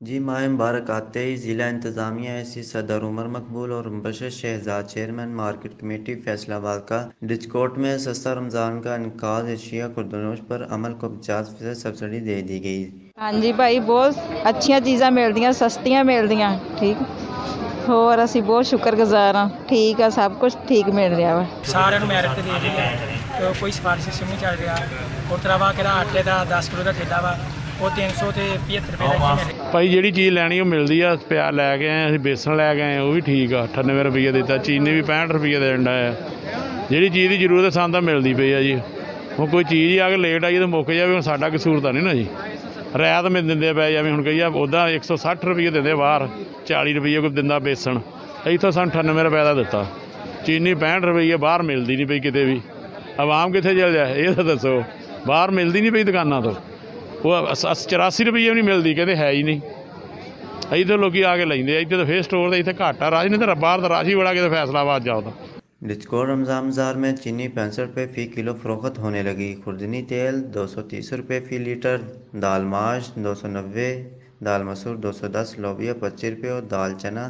जी माह मुबारक आते ही ज़िला इंतज़ामिया ऐसी सदर उमर मकबूल और Mubashar Shahzad chairman market committee Faisalabad का डिस्कोट में सस्ता रमज़ान का इनका एशिया खुरदनोश पर अमल को पचास फीसद सब्सिडी दे दी गई हाँ जी भाई बहुत अच्छी चीज़ा मिलदियाँ सस्तियाँ मिलदियाँ ठीक ਹੋਰ ਅਸੀਂ ਬਹੁਤ ਸ਼ੁਕਰਗੁਜ਼ਾਰ ਹਾਂ ਠੀਕ ਆ ਸਭ ਕੁਝ ਠੀਕ ਮਿਲ ਰਿਹਾ ਵਾ ਸਾਰਿਆਂ ਨੂੰ ਮੈਰਿਟ ਦੇ ਰਹੀ ਹੈ ਕੋਈ ਸਿਫਾਰਿਸ਼ ਸਿਸਟਮ ਨਹੀਂ ਚੱਲ ਰਿਹਾ ਹੋਰ ਤਰ੍ਹਾਂ ਵਾ ਕਿਹੜਾ ਆਟੇ ਦਾ 10 ਕਿਲੋ ਦਾ ਠੇਲਾ ਵਾ ਉਹ 300 ਤੇ 75 ਰੁਪਏ ਦਾ ਹੀ ਮਿਲ ਭਾਈ ਜਿਹੜੀ ਚੀਜ਼ ਲੈਣੀ ਉਹ ਮਿਲਦੀ ਆ ਪਿਆ ਲੈ ਕੇ ਆਏ ਅਸੀਂ ਬੇਸਣ ਲੈ ਕੇ ਆਏ ਉਹ ਵੀ ਠੀਕ ਆ 98 ਰੁਪਏ ਦਿੱਤਾ ਚੀਨੀ ਵੀ 65 ਰੁਪਏ ਦੇ ਦਿੰਦਾ ਆ। ਜਿਹੜੀ ਚੀਜ਼ ਦੀ ਜ਼ਰੂਰਤ ਹੈ ਸਾਨੂੰ ਤਾਂ ਮਿਲਦੀ ਪਈ ਆ ਜੀ। ਹੁਣ ਕੋਈ ਚੀਜ਼ ਆ ਕੇ ਲੇਟ ਆਈ ਤਾਂ ਮੁੱਕ ਜਾਵੇ ਹੁਣ ਸਾਡਾ ਕਸੂਰ ਤਾਂ ਨਹੀਂ ਨਾ ਜੀ। ਰਿਆਤ ਮੇ ਦਿੰਦੇ ਪਏ ਜਾਵੇਂ ਹੁਣ ਕਹੀਆ ਉੱਦਾਂ 160 ਰੁਪਏ ਦਿੰਦੇ ਬਾਹਰ 40 ਰੁਪਏ ਕੋਈ ਦਿੰਦਾ ਬੇਸਣ। ਇੱਥੋਂ ਸਾਨੂੰ 98 ਰੁਪਏ ਦਾ ਦਿੱਤਾ। ਚੀਨੀ 65 ਰੁਪਏ ਬਾਹਰ ਮਿਲਦੀ ਨਹੀਂ ਪਈ ਕਿਤੇ ਵੀ। ਆਵਾਮ ਕਿੱਥੇ ਚਲ ਜਾਏ ਇਹ ਤਾਂ ਦੱਸੋ। ਬਾਹਰ ਮਿਲਦੀ ਨਹੀਂ ਪਈ ਦੁਕਾਨਾਂ ਤੋਂ। ਉਹ 84 ਰੁਪਏ ਵੀ ਨਹੀਂ ਮਿਲਦੀ ਕਹਿੰਦੇ ਹੈ ਹੀ ਨਹੀਂ ਇੱਧਰ ਲੋਕੀ ਆ ਕੇ ਲੈਂਦੇ ਆ ਇੱਥੇ ਤਾਂ ਫੇਰ ਸਟੋਰ ਦੇ ਇੱਥੇ ਘਾਟਾ ਆ ਰਾਜ ਨਹੀਂ ਤਾਂ ਬਾਹਰ ਦਾ ਰਾਸ਼ੀ ਬੜਾ ਕਿਤੇ ਫੈਸਲਾਬਾਦ ਜਾਓ ਤਾਂ डिस्कोट रमज़ान बाज़ार में चीनी पैंसठ रुपये फ़ी किलो फ़रोख्त होने लगी खुर्दनी तेल दो सौ तीस रुपये फ़ी लीटर दाल माश दो सौ नब्बे दाल मसूर दो सौ दस लोबिया पच्चीस रुपये और दाल चना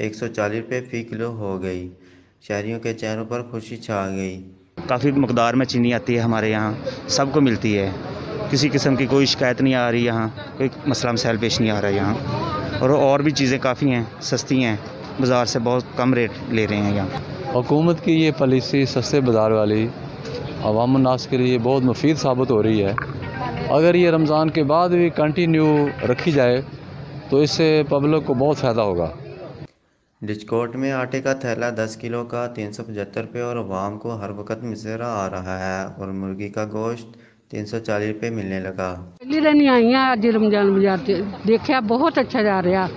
एक सौ चालीस रुपये फ़ी किलो हो गई शहरियों के चेहरों पर खुशी छा गई काफ़ी मकदार में चीनी आती है हमारे यहाँ सबको मिलती है किसी किस्म की कोई शिकायत नहीं आ रही यहाँ कोई मसला मसाइल पेश नहीं आ रहा है यहाँ। और और भी चीज़ें काफ़ी हैं सस्ती हैं बाज़ार से बहुत कम रेट ले रहे हैं यहाँ। हुकूमत की ये पॉलिसी सस्ते बाज़ार वाली अवाम नास के लिए बहुत मुफीद साबित हो रही है। अगर ये रमज़ान के बाद भी कंटिन्यू रखी जाए तो इससे पब्लिक को बहुत फ़ायदा होगा। डिस्कोट में आटे का थैला 10 किलो का तीन सौ पचहत्तर रुपये और आवाम को हर वक्त मिसरा आ रहा है और मुर्गी का गोश्त तीन सौ चालीस रुपये मिलने लगा। पहली दिन आई हाँ अज रमज़ान बाज़ार से देखा बहुत अच्छा जा रहा।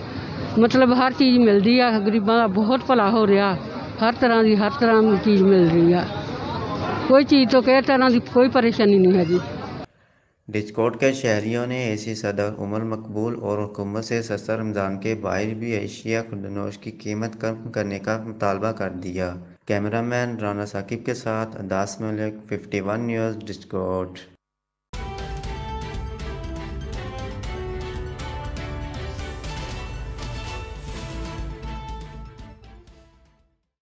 मतलब हर चीज़ मिलती है गरीबों का बहुत भला हो रहा। हर तरह की हर तरह की चीज़ मिल रही है। कोई चीज़ तो कई तरह की कोई परेशानी नहीं है जी। डिस्कोट के शहरियों ने ऐसी सदर उमर मकबूल और हुकूमत से सस्ता रमज़ान के बाहर भी एशिया खुदनोश की कीमत कम करने का मुतालबा कर दिया। कैमरामैन राना साकिब के साथ अदास मलिक 51 न्यूज़ डिस्कोट